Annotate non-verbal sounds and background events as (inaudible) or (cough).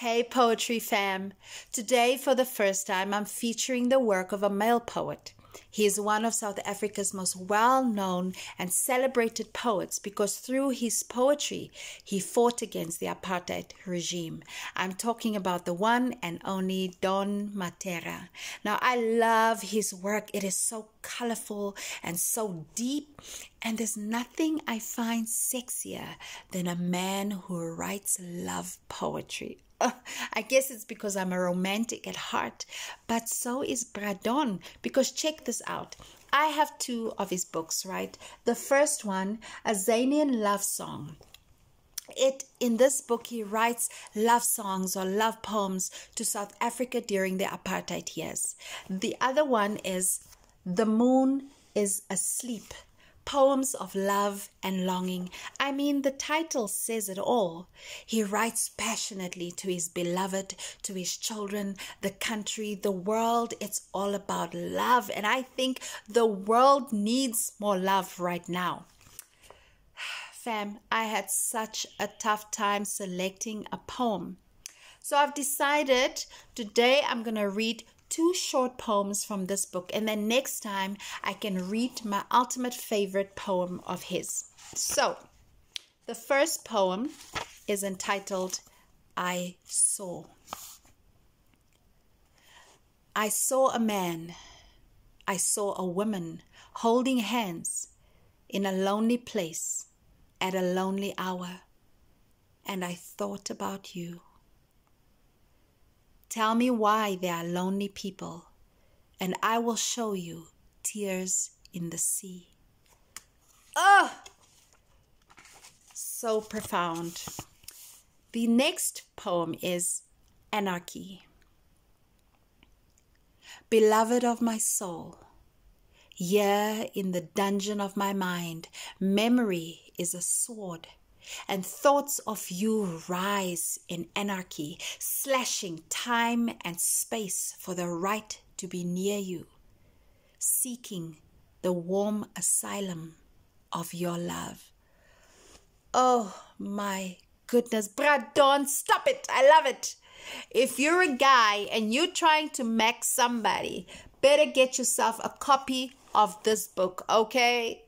Hey, Poetry fam. Today, for the first time, I'm featuring the work of a male poet. He is one of South Africa's most well known and celebrated poets because through his poetry, he fought against the apartheid regime. I'm talking about the one and only Don Mattera. Now, I love his work, it is so colorful and so deep, and there's nothing I find sexier than a man who writes love poetry. I guess it's because I'm a romantic at heart, but so is Bra Don. Because check this out. I have two of his books, right? The first one, Azanian Love Song. It in this book he writes love songs or love poems to South Africa during the apartheid years. The other one is The Moon is Asleep poems of love and longing. I mean, the title says it all. He writes passionately to his beloved, to his children, the country, the world. It's all about love. And I think the world needs more love right now. (sighs) Fam, I had such a tough time selecting a poem. So I've decided today I'm going to read two short poems from this book, and then next time I can read my ultimate favorite poem of his. So, the first poem is entitled I Saw. I saw a man, I saw a woman holding hands in a lonely place at a lonely hour, and I thought about you. Tell me why there are lonely people, and I will show you tears in the sea. Oh, so profound. The next poem is Anarchy. Beloved of my soul, here in the dungeon of my mind, memory is a sword and thoughts of you rise in anarchy, slashing time and space for the right to be near you, seeking the warm asylum of your love. Oh my goodness, Bra Don, stop it! I love it. If you're a guy and you're trying to max somebody, better get yourself a copy of this book, okay?